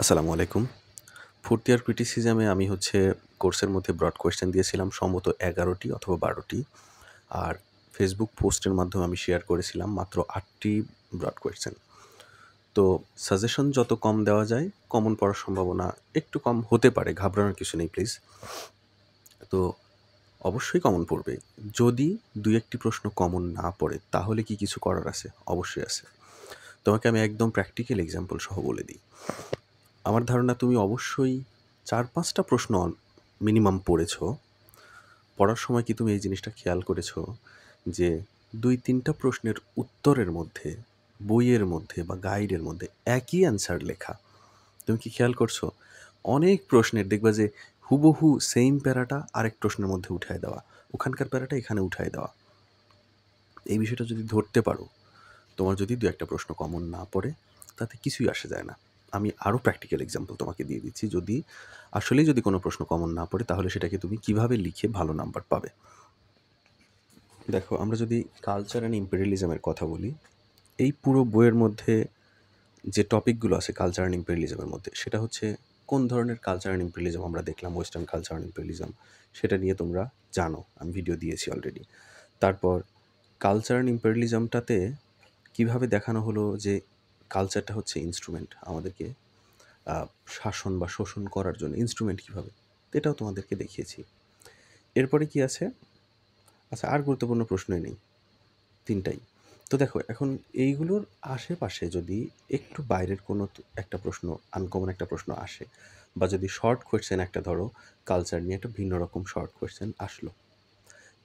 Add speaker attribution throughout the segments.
Speaker 1: আসসালামু আলাইকুম। Fourth year ক্রিটিসিজমে আমি হচ্ছে কোর্সের মধ্যে ব্রড কোয়েশ্চেন দিয়েছিলাম, সম্ভবত এগারোটি অথবা বারোটি। আর ফেসবুক পোস্টের মাধ্যমে আমি শেয়ার করেছিলাম মাত্র আটটি ব্রড কোয়েশ্চেন তো সাজেশন যত কম দেওয়া যায় কমন পড়ার সম্ভাবনা একটু কম হতে পারে, ঘাবড়ানোর কিছু নেই প্লিজ তো অবশ্যই কমন পড়বে। যদি দু একটি প্রশ্ন কমন না পড়ে, তাহলে কি কিছু করার আছে? অবশ্যই আছে। তোমাকে আমি একদম প্র্যাকটিক্যাল এক্সাম্পল সহ বলে দিই। আমার ধারণা তুমি অবশ্যই চার পাঁচটা প্রশ্ন মিনিমাম পড়েছ। পড়ার সময় কি তুমি এই জিনিসটা খেয়াল করেছ যে দুই তিনটা প্রশ্নের উত্তরের মধ্যে, বইয়ের মধ্যে বা গাইডের মধ্যে একই অ্যান্সার লেখা? তুমি কি খেয়াল করছ? অনেক প্রশ্নের দেখবা যে হুবহু সেম প্যারাটা আরেক প্রশ্নের মধ্যে উঠায় দেওয়া। ওখানকার প্যারাটা এখানে উঠায় দেওয়া। এই বিষয়টা যদি ধরতে পারো, তোমার যদি দু একটা প্রশ্ন কমন না পড়ে, তাতে কিছুই আসে যায় না। আমি আরও প্র্যাকটিক্যাল এক্সাম্পল তোমাকে দিয়ে দিচ্ছি। যদি আসলেই যদি কোনো প্রশ্ন কমন না পড়ে, তাহলে সেটাকে তুমি কীভাবে লিখে ভালো নাম্বার পাবে? দেখো, আমরা যদি কালচার অ্যান্ড ইম্পেরিয়ালিজমের কথা বলি, এই পুরো বইয়ের মধ্যে যে টপিকগুলো আছে কালচার অ্যান্ড ইম্পেরিয়ালিজমের মধ্যে, সেটা হচ্ছে কোন ধরনের কালচার অ্যান্ড ইম্পেরিয়ালিজম আমরা দেখলাম ওয়েস্টার্ন কালচার অ্যান্ড ইম্পেরিয়ালিজম সেটা নিয়ে তোমরা জানো। আমি ভিডিও দিয়েছি অলরেডি তারপর কালচার অ্যান্ড ইম্পেরিয়ালিজমটাতে কীভাবে দেখানো হলো যে কালচারটা হচ্ছে ইনস্ট্রুমেন্ট আমাদেরকে শাসন বা শোষণ করার জন্য। ইনস্ট্রুমেন্ট কীভাবে? এটাও তোমাদেরকে দেখিয়েছি। এরপরে কি আছে? আচ্ছা আর গুরুত্বপূর্ণ প্রশ্নই নেই। তিনটাই। তো দেখো, এখন এইগুলোর আশেপাশে যদি একটু বাইরের কোনো একটা প্রশ্ন আনকমন একটা প্রশ্ন আসে, বা যদি শর্ট কোয়েশ্চেন একটা ধরো কালচার নিয়ে একটা ভিন্ন রকম শর্ট কোয়েশ্চেন আসলো,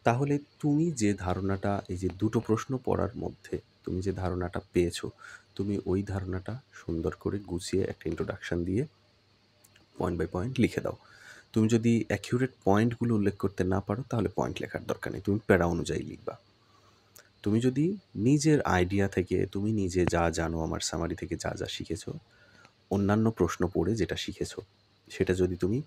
Speaker 1: তাহলে তুমি যে ধারণাটা, এই যে দুটো প্রশ্ন পড়ার মধ্যে তুমি যে ধারণাটা পেয়েছ তুমি ওই ধারণাটা সুন্দর করে গুছিয়ে একটা ইন্ট্রোডাকশান দিয়ে পয়েন্ট বাই পয়েন্ট লিখে দাও। তুমি যদি অ্যাকিউরেট পয়েন্টগুলো উল্লেখ করতে না পারো, তাহলে পয়েন্ট লেখার দরকার নেই। তুমি প্যারা অনুযায়ী লিখবা। তুমি যদি নিজের আইডিয়া থেকে, তুমি নিজে যা জানো, আমার সামারি থেকে যা যা শিখেছো, অন্যান্য প্রশ্ন পড়ে যেটা শিখেছো, সেটা যদি তুমি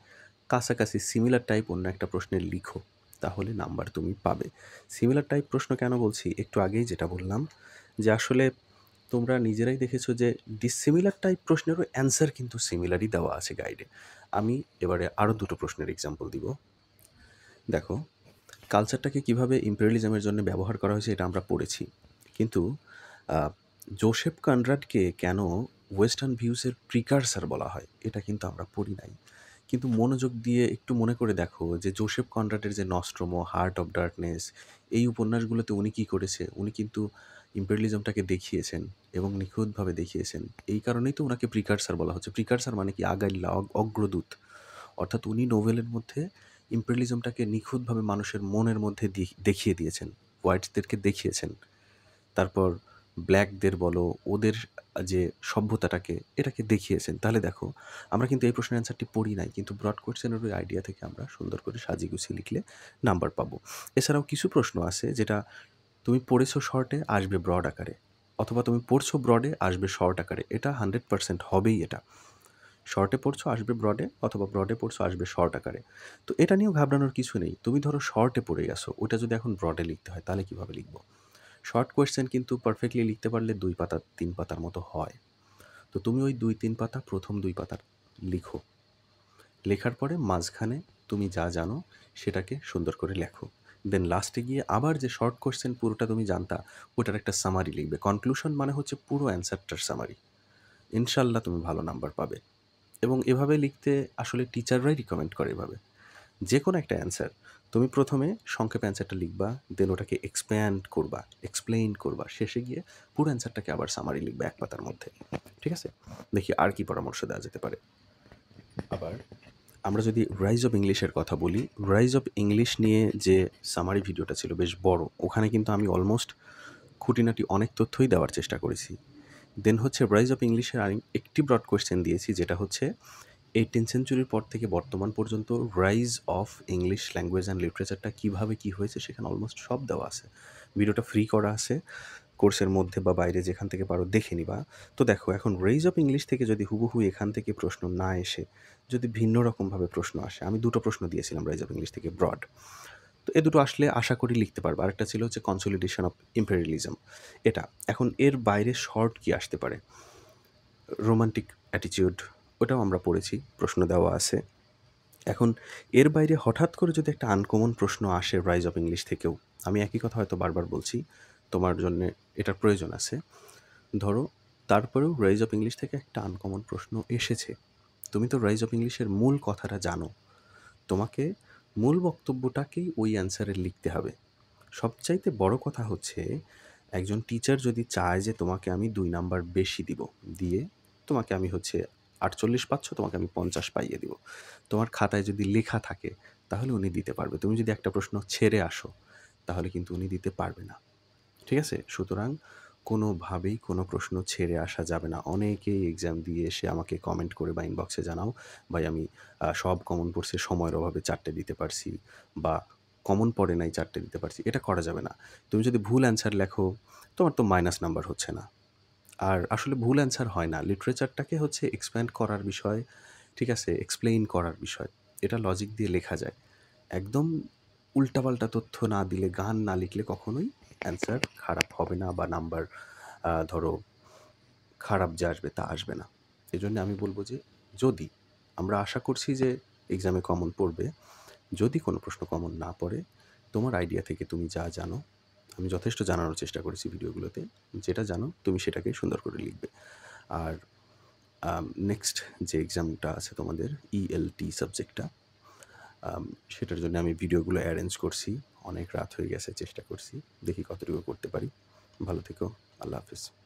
Speaker 1: কাছাকাছি সিমিলার টাইপ অন্য একটা প্রশ্নে লিখো, তাহলে নাম্বার তুমি পাবে। সিমিলার টাইপ প্রশ্ন কেন বলছি? একটু আগেই যেটা বললাম যে আসলে তোমরা নিজেরাই দেখেছ যে ডিসিমিলার টাইপ প্রশ্নেরও অ্যান্সার কিন্তু সিমিলারই দেওয়া আছে গাইডে আমি এবারে আরও দুটো প্রশ্নের এক্সাম্পল দিব। দেখো কালচারটাকে কীভাবে ইম্পেরিয়ালিজমের জন্য ব্যবহার করা হয়েছে এটা আমরা পড়েছি। কিন্তু জোসেফ কনরাডকে কেন ওয়েস্টার্ন ভিউসের প্রিকারসার বলা হয়, এটা কিন্তু আমরা পড়ি নাই। কিন্তু মনোযোগ দিয়ে একটু মনে করে দেখো যে জোসেফ কনরাডের যে নস্ট্রমো হার্ট অফ ডার্কনেস এই উপন্যাসগুলোতে উনি কী করেছে? উনি কিন্তু ইম্পেরিয়ালিজমটাকে দেখিয়েছেন এবং নিখুঁতভাবে দেখিয়েছেন। এই কারণেই তো ওনাকে প্রিকারসার বলা হচ্ছে। প্রিকারসার মানে কি? আগাইল্লা অগ্রদূত। অর্থাৎ উনি নোভেলের মধ্যে ইম্পেরিয়ালিজমটাকে নিখুঁতভাবে মানুষের মনের মধ্যে দেখিয়ে দিয়েছেন। হোয়াইটসদেরকে দেখিয়েছেন। তারপর ব্ল্যাকদের বলো, ওদের যে সভ্যতাটাকে, এটাকে দেখিয়েছেন। তাহলে দেখো, আমরা কিন্তু এই প্রশ্নের অ্যান্সারটি পড়ি নাই, কিন্তু ব্রড কোয়েশ্চেনের ওই আইডিয়া থেকে আমরা সুন্দর করে সাজিয়ে গুছিয়ে লিখলে নাম্বার পাবো। এছাড়াও কিছু প্রশ্ন আছে যেটা তুমি পড়েছো শর্টে, আসবে ব্রড আকারে। অথবা তুমি পড়ছো ব্রডে আসবে শর্ট আকারে। এটা হান্ড্রেড পার্সেন্ট হবেই এটা। শর্টে পড়ছো, আসবে ব্রডে অথবা ব্রডে পড়ছো, আসবে শর্ট আকারে। তো এটা নিয়েও ঘাবড়ানোর কিছু নেই। তুমি ধরো শর্টে পড়ে গেছো ওটা যদি এখন ব্রডে লিখতে হয়, তাহলে কীভাবে লিখব? শর্ট কোয়েশ্চেন কিন্তু পারফেক্টলি লিখতে পারলে দুই পাতা, তিন পাতার মতো হয়। তো তুমি ওই দুই, তিন পাতা, প্রথম দুই পাতার লিখো। লেখার পরে মাঝখানে তুমি যা জানো, সেটাকে সুন্দর করে লেখো। দেন লাস্টে গিয়ে আবার যে শর্ট কোশ্চেন পুরোটা তুমি জানতা, ওটার একটা সামারি লিখবে। কনক্লুশন মানে হচ্ছে পুরো অ্যান্সারটার সামারি ইনশাল্লাহ তুমি ভালো নাম্বার পাবে। এবং এভাবে লিখতে আসলে টিচাররাই রিকমেন্ড করে এভাবে। যে কোনো একটা অ্যান্সার তুমি প্রথমে সংক্ষেপ অ্যান্সারটা লিখবা দেন ওটাকে এক্সপ্যান্ড করবা এক্সপ্লেইন করবা। শেষে গিয়ে পুরো অ্যান্সারটাকে আবার সামারি লিখবা এক পাতার মধ্যে। ঠিক আছে? দেখি আর কি পরামর্শ দেওয়া যেতে পারে। আবার আমরা যদি রাইজ অফ ইংলিশের কথা বলি রাইজ অফ ইংলিশ নিয়ে যে সামারি ভিডিওটা ছিল বেশ বড়, ওখানে কিন্তু আমি অলমোস্ট খুঁটিনাটি অনেক তথ্যই দেওয়ার চেষ্টা করেছি। দেন হচ্ছে রাইজ অফ ইংলিশের আর একটি ব্রড কোয়েশ্চেন দিয়েছি, যেটা হচ্ছে এইটিন সেঞ্চুরির পর থেকে বর্তমান পর্যন্ত rise of English language and লিটারেচারটা কীভাবে কী হয়েছে, সেখানে অলমোস্ট সব দেওয়া আছে। ভিডিওটা ফ্রি করা আছে। কোর্সের মধ্যে বা বাইরে যেখান থেকে পারো দেখে নিবা। তো দেখো, এখন রেইজ অফ ইংলিশ থেকে যদি হুবহু এখান থেকে প্রশ্ন না এসে, যদি ভিন্ন রকমভাবে প্রশ্ন আসে, আমি দুটো প্রশ্ন দিয়েছিলাম রাইজ অফ ইংলিশ থেকে ব্রড তো এ দুটো আসলে আশা করি লিখতে পারব। আরেকটা ছিল হচ্ছে কনসলিডেশন অফ ইম্পেরিয়ালিজম এটা, এখন এর বাইরে শর্ট কি আসতে পারে? রোমান্টিক অ্যাটিটিউড ওটাও আমরা পড়েছি, প্রশ্ন দেওয়া আছে। এখন এর বাইরে হঠাৎ করে যদি একটা আনকমন প্রশ্ন আসে রাইজ অফ ইংলিশ থেকেও, আমি একই কথা হয়তো বারবার বলছি, তোমার জন্যে এটার প্রয়োজন আছে। ধরো, তারপরেও রাইজ অফ ইংলিশ থেকে একটা আনকমন প্রশ্ন এসেছে। তুমি তো রাইজ অফ ইংলিশের মূল কথাটা জানো। তোমাকে মূল বক্তব্যটাকেই ওই অ্যান্সারে লিখতে হবে। সবচাইতে বড় কথা হচ্ছে, একজন টিচার যদি চায় যে তোমাকে আমি দুই নাম্বার বেশি দিব, দিয়ে তোমাকে আমি হচ্ছে আটচল্লিশ পাচ্ছ, তোমাকে আমি পঞ্চাশ পাইয়ে দিব। তোমার খাতায় যদি লেখা থাকে, তাহলে উনি দিতে পারবে। তুমি যদি একটা প্রশ্ন ছেড়ে আসো, তাহলে কিন্তু উনি দিতে পারবে না। ঠিক আছে? সুতরাং কোনোভাবেই কোনো প্রশ্ন ছেড়ে আসা যাবে না। অনেকেই এক্সাম দিয়ে এসে আমাকে কমেন্ট করে বা ইনবক্সে জানাও, ভাই, আমি সব কমন পড়ছে সময়ের অভাবে চারটে দিতে পারছি বা কমন পড়ে নাই চারটে দিতে পারছি। এটা করা যাবে না। তুমি যদি ভুল অ্যান্সার লেখো, তোমার তো মাইনাস নাম্বার হচ্ছে না। আর আসলে ভুল অ্যান্সার হয় না। লিটারেচারটাকে হচ্ছে এক্সপ্যান্ড করার বিষয়, ঠিক আছে? এক্সপ্লেইন করার বিষয়। এটা লজিক দিয়ে লেখা যায়। একদম উল্টাপাল্টা তথ্য না দিলে, গান না লিখলে কখনোই অ্যান্সার খারাপ হবে না বা নাম্বার ধরো খারাপ যে আসবে তা আসবে না। এই জন্য আমি বলব যে যদি, আমরা আশা করছি যে এক্সামে কমন পড়বে, যদি কোনো প্রশ্ন কমন না পড়ে, তোমার আইডিয়া থেকে তুমি যা জানো, আমি যথেষ্ট জানানোর চেষ্টা করেছি ভিডিওগুলোতে, যেটা জানো তুমি সেটাকে সুন্দর করে লিখবে। আর নেক্সট যে এক্সামটা আছে তোমাদের ইএলটি সাবজেক্টটা সেটার জন্য আমি ভিডিওগুলো অ্যারেঞ্জ করছি। অনেক রাত হয়ে গেছে চেষ্টা করছি। দেখি কতটুকু করতে পারি। ভালো থেকো আল্লাহ হাফিজ।